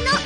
no?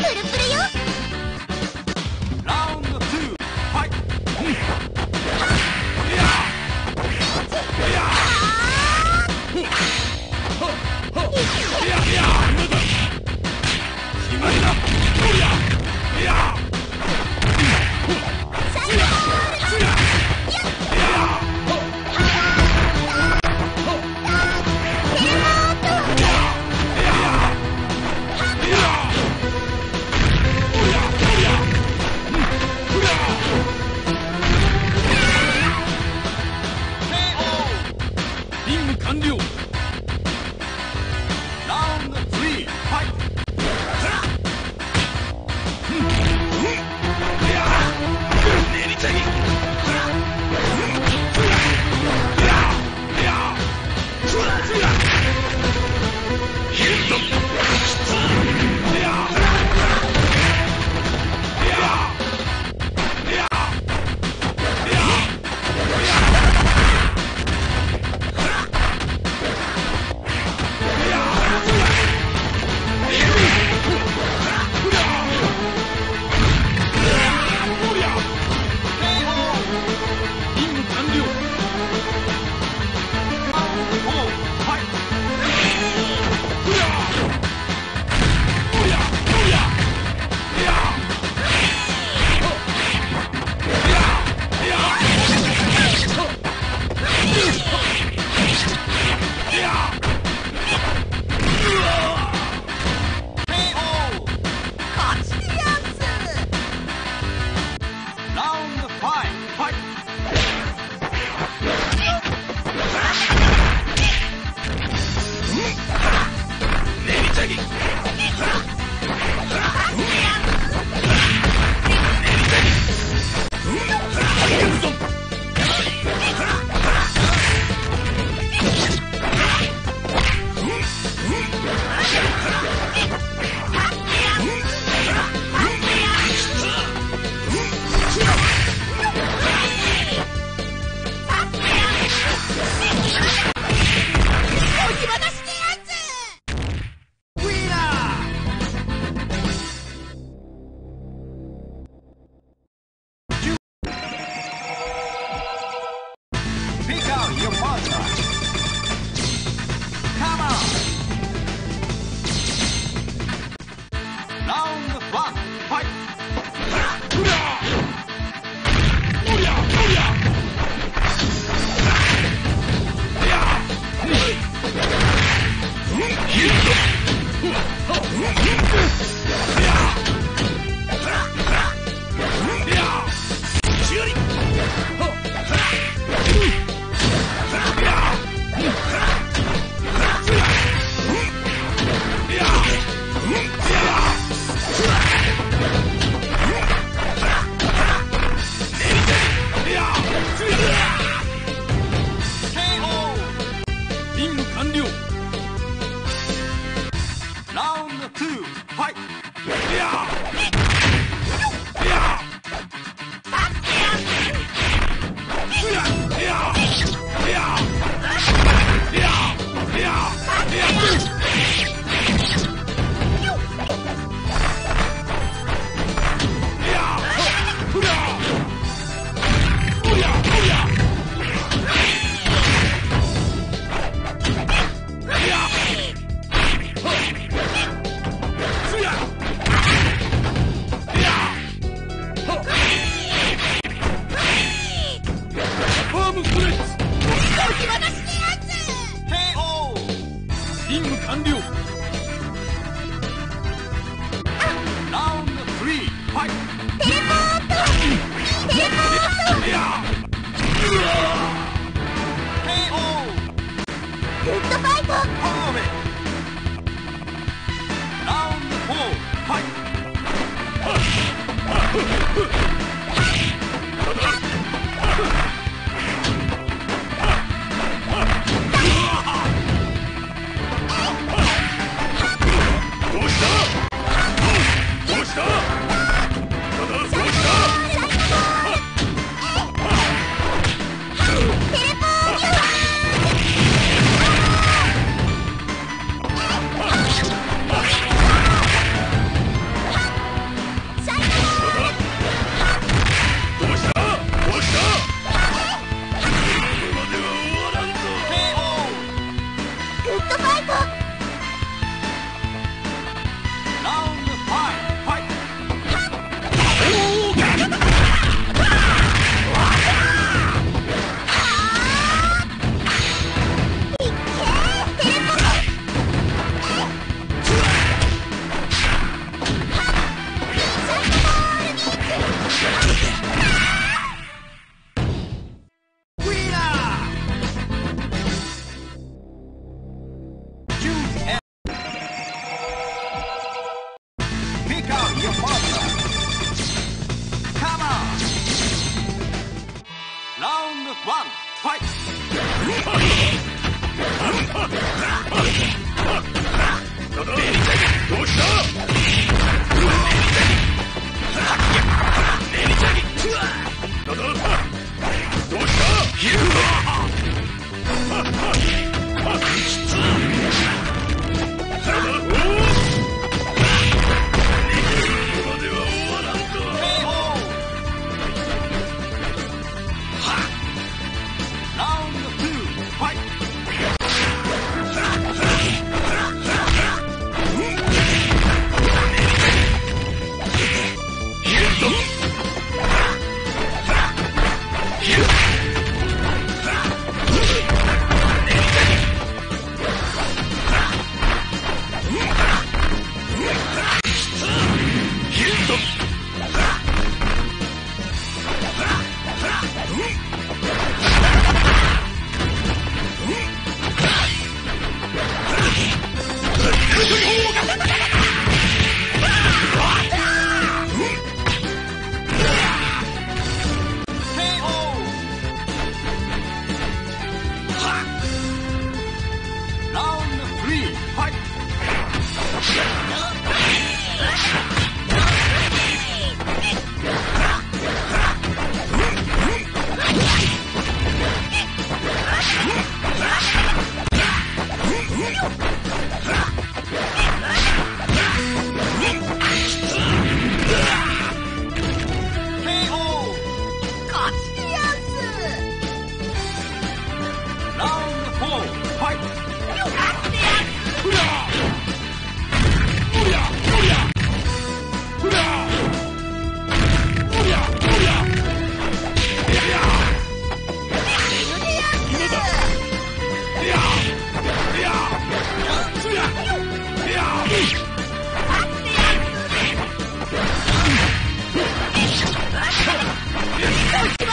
オ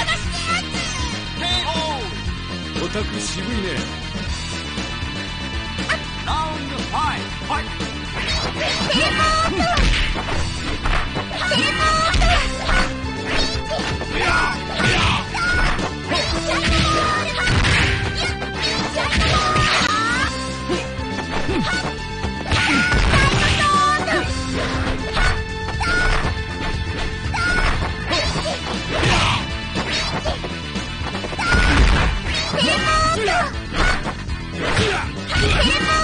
タク渋いね。ラウンド5ファイテーポートテレポートいやいやート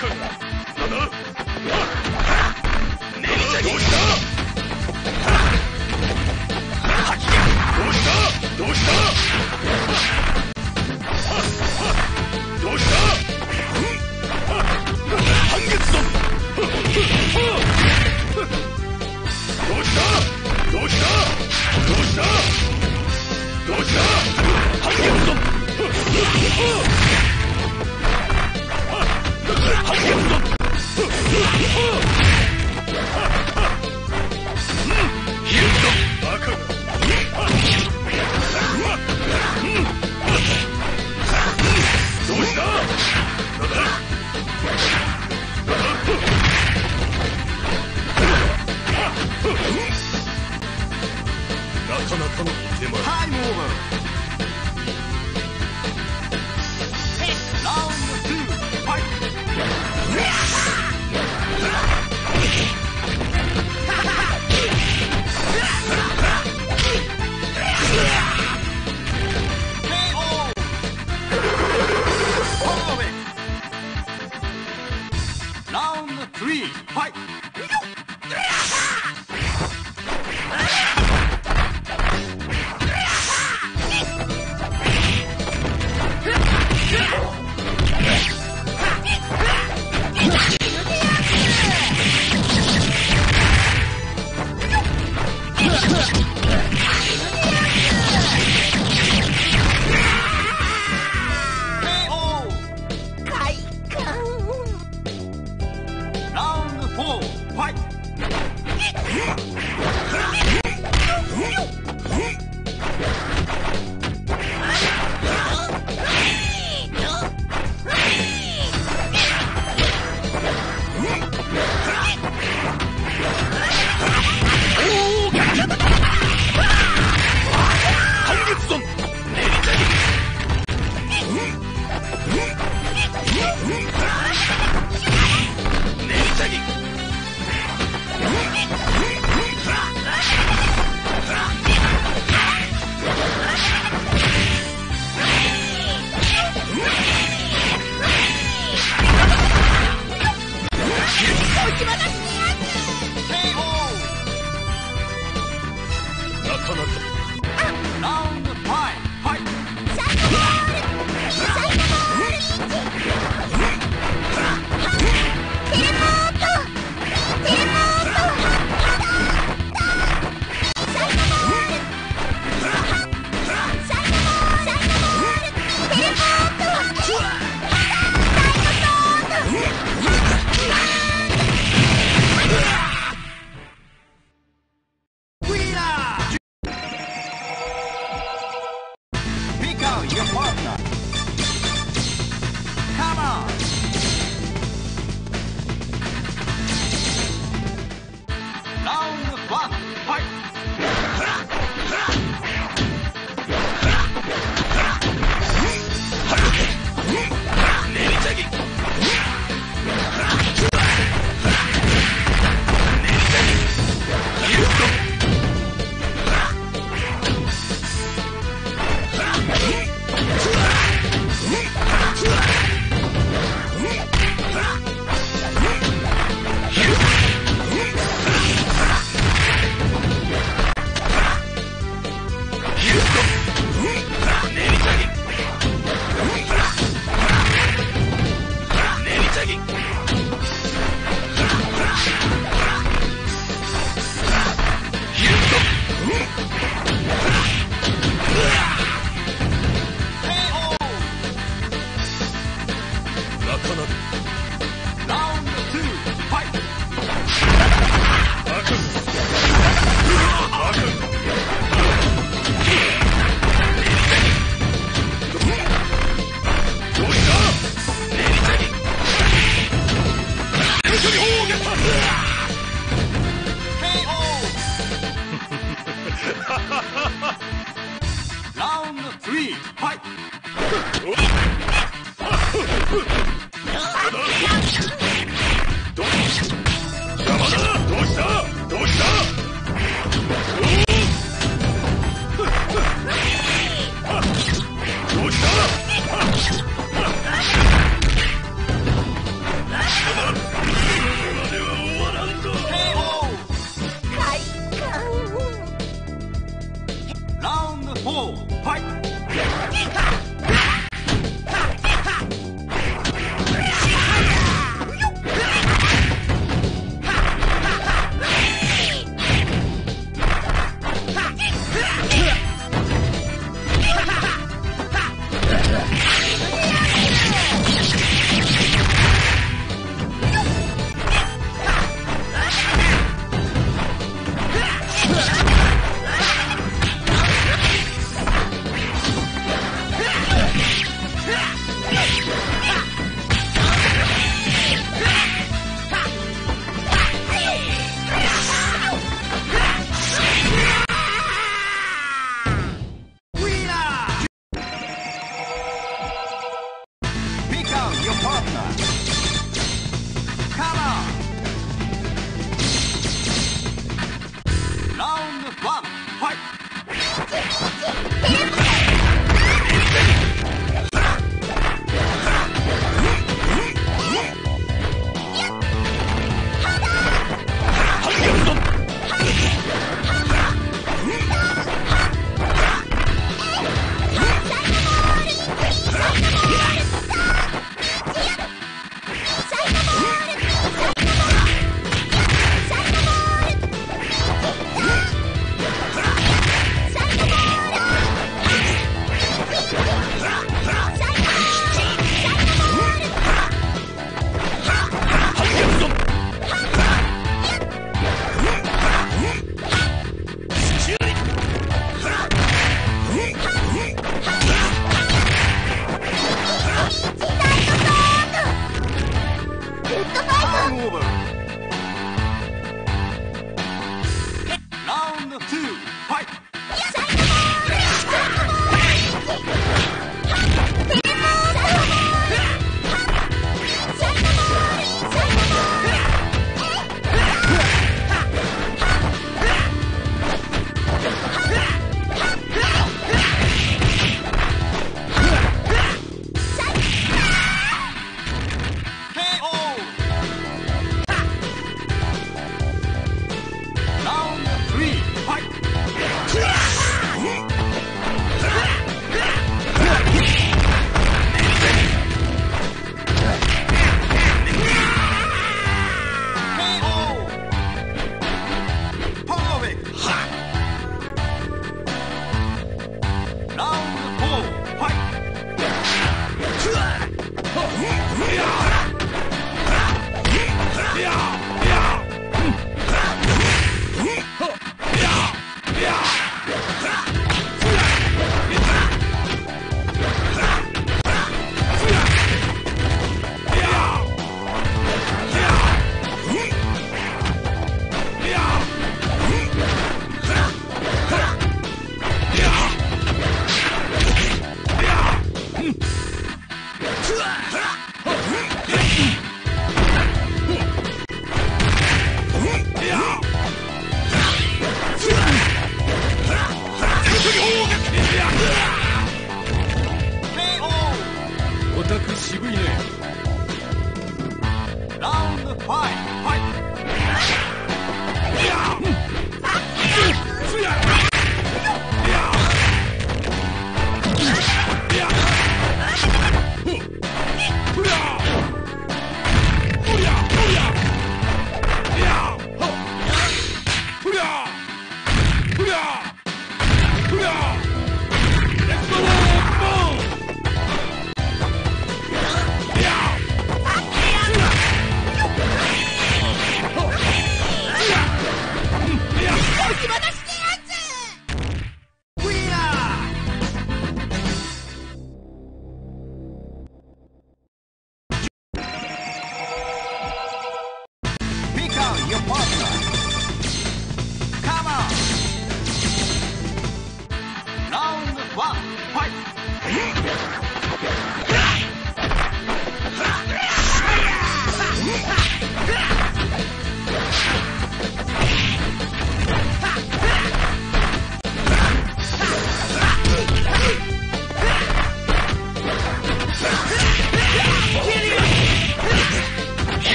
Oh! Time over!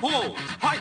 ポーズはい。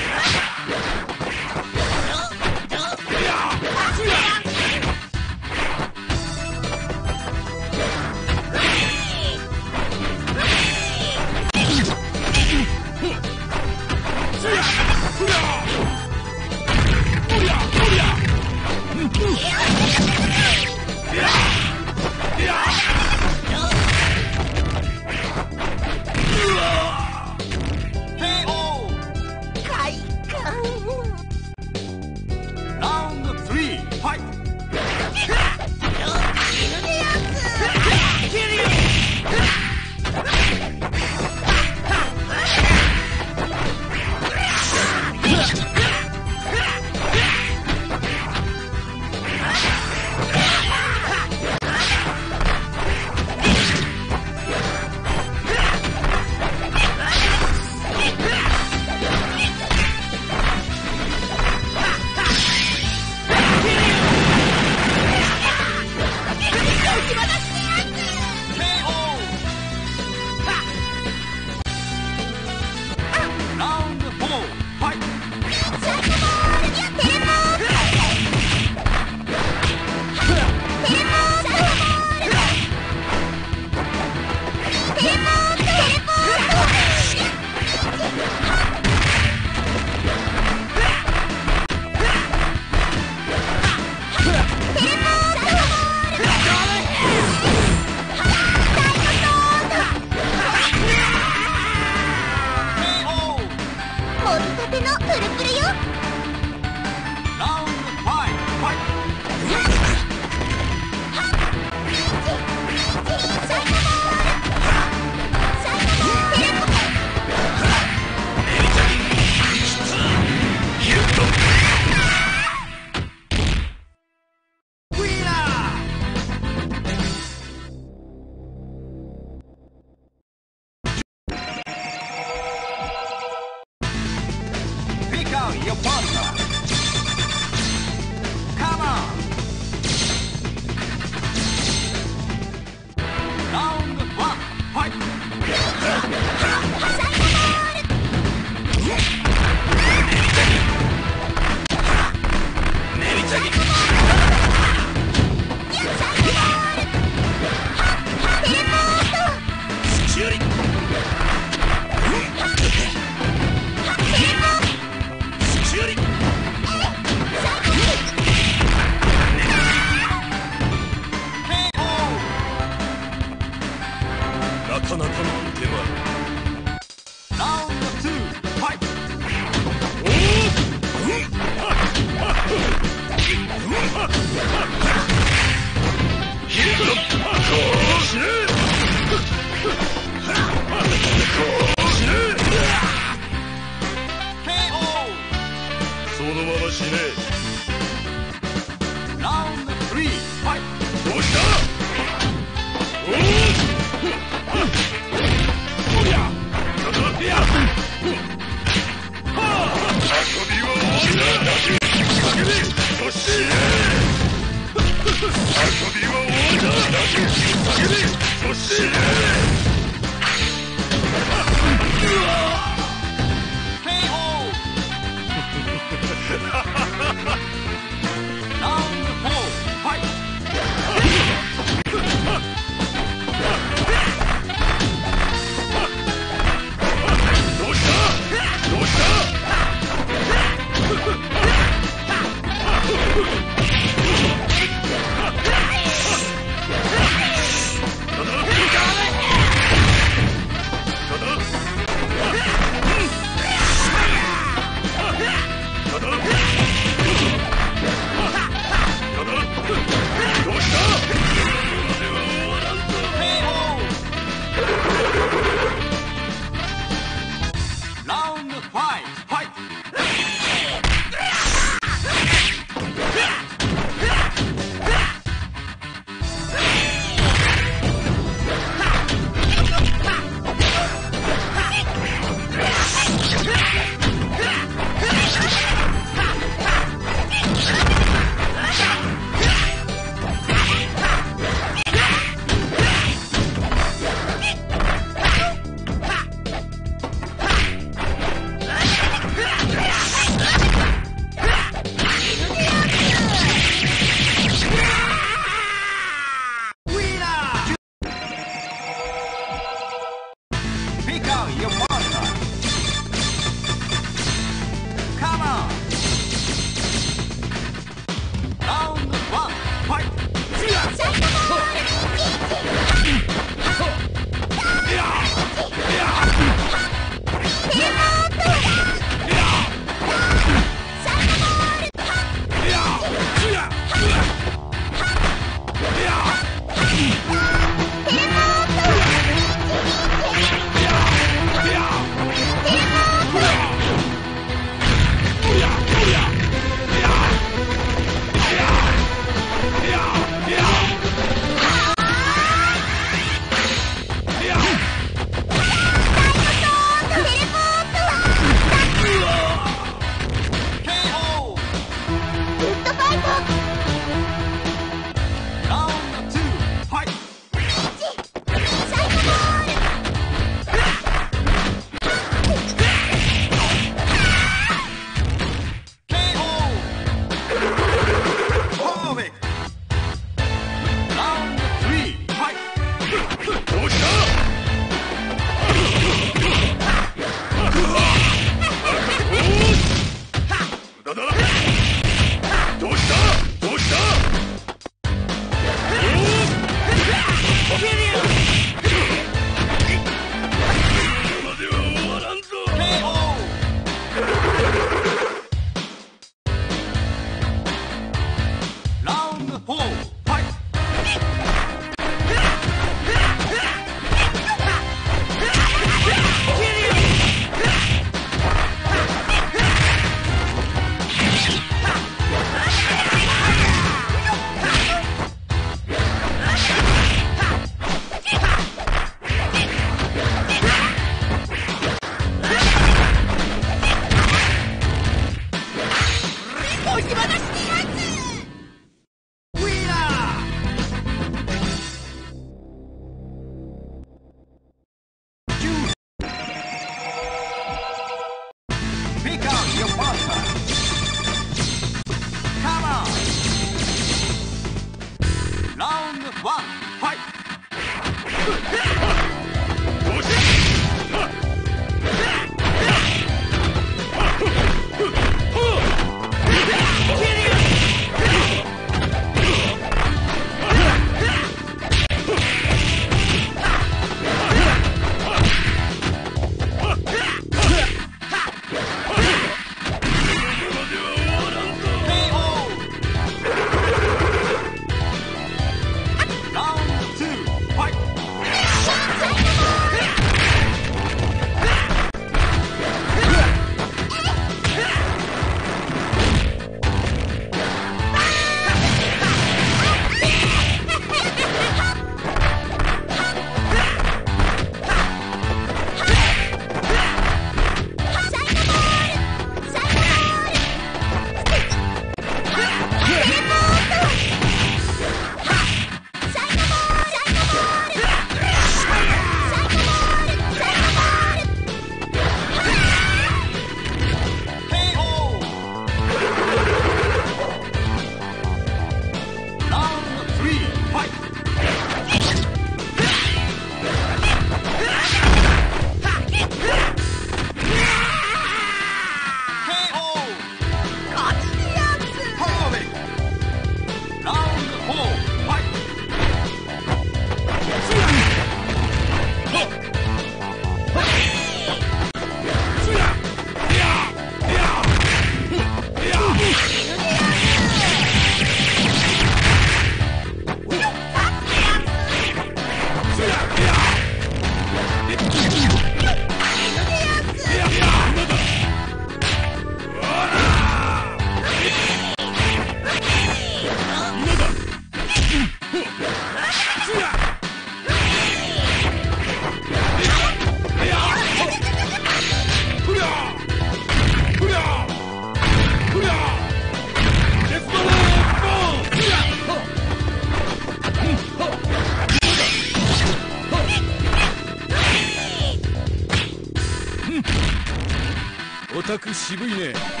渋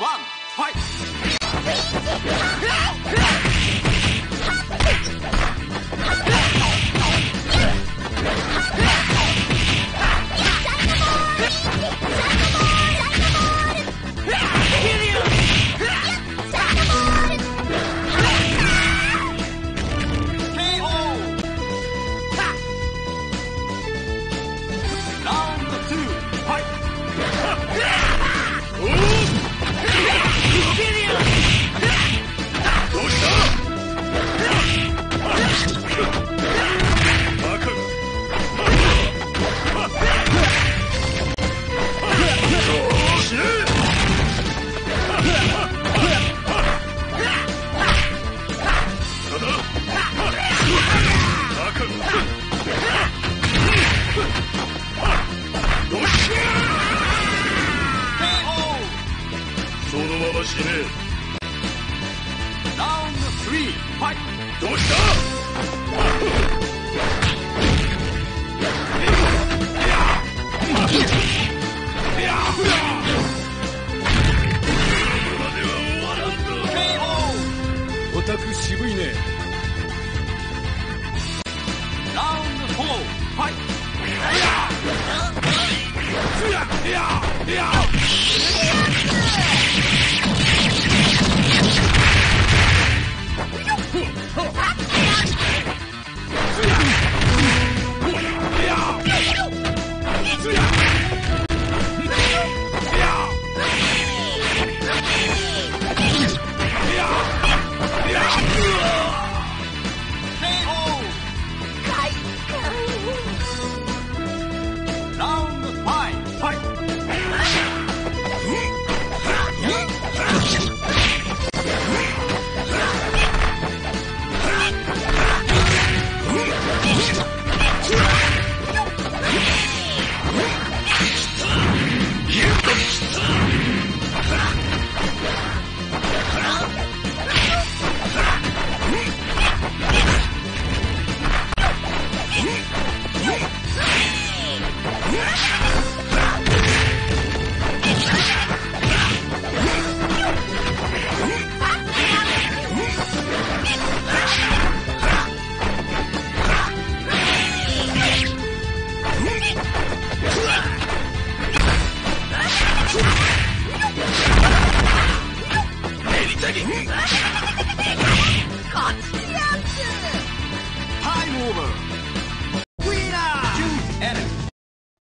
one, fight.